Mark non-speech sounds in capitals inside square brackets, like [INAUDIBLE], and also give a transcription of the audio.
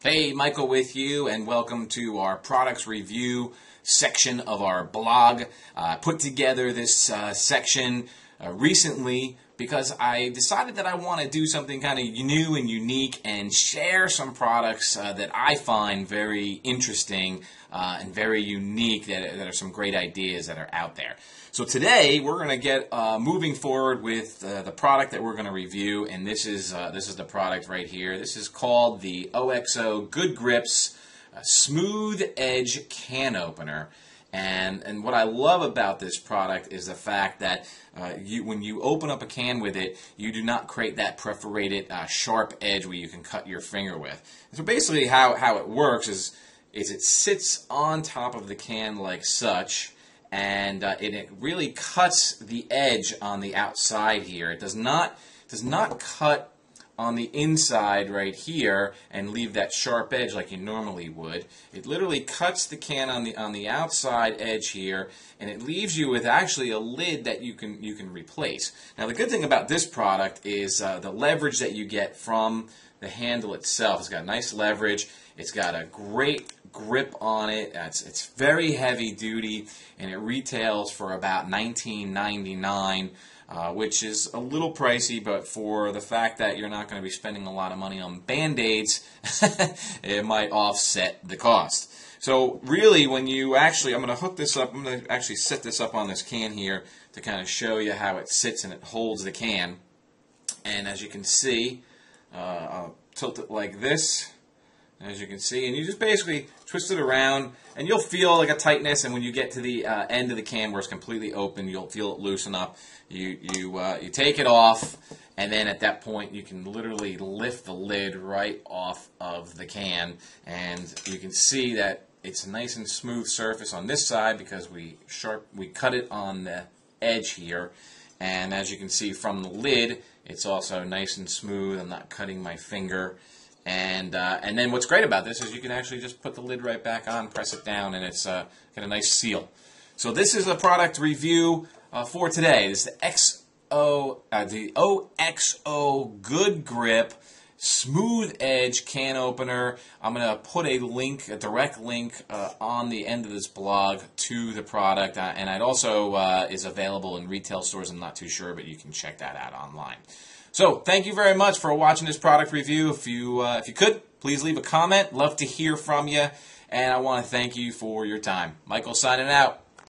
Hey, Michael with you, and welcome to our products review section of our blog. I uh, put together this uh, section uh, recently because I decided that I want to do something kind of new and unique and share some products uh, that I find very interesting uh, and very unique that, that, are some great ideas that are out there. So today we're going to get uh, moving forward with uh, the product that we're going to review, and this is uh, this is the product right here. This is called the OXO Good Grips uh, Smooth Edge Can Opener. And, and what I love about this product is the fact that uh, you, when you open up a can with it, you do not create that perforated uh, sharp edge where you can cut your finger with. So basically how, how it works is, is it sits on top of the can like such, and uh, it, it really cuts the edge on the outside here. It does not, does not cut on the inside right here and leave that sharp edge like you normally would. It literally cuts the can on the on the outside edge here and it leaves you with actually a lid that you can you can replace. Now the good thing about this product is uh, the leverage that you get from the handle itself. It's got nice leverage. It's got a great grip on it. It's, it's very heavy duty and it retails for about $19.99 uh, which is a little pricey, but for the fact that you're not going to be spending a lot of money on band-aids, [LAUGHS] it might offset the cost. So really, when you actually, I'm going to hook this up, I'm going to actually set this up on this can here to kind of show you how it sits and it holds the can. And as you can see, I'll tilt it like this, as you can see, and you just basically twist it around, and you'll feel like a tightness. And when you get to the uh, end of the can where it's completely open, you'll feel it loosen up. You you uh, you take it off, and then at that point you can literally lift the lid right off of the can, and you can see that it's a nice and smooth surface on this side because we sharp we cut it on the edge here. And as you can see from the lid, it's also nice and smooth. I'm not cutting my finger. And uh, and then what's great about this is you can actually just put the lid right back on, press it down, and it's uh, got a nice seal. So this is a product review uh, for today. This is the XO, uh, the OXO Good Grip Smooth Edge Can Opener. I'm going to put a link, a direct link, uh, on the end of this blog to the product, uh, and it also is available in retail stores. I'm not too sure, but you can check that out online. So thank you very much for watching this product review. If you uh, if you could, please leave a comment. Love to hear from you, and I want to thank you for your time. Michael signing out.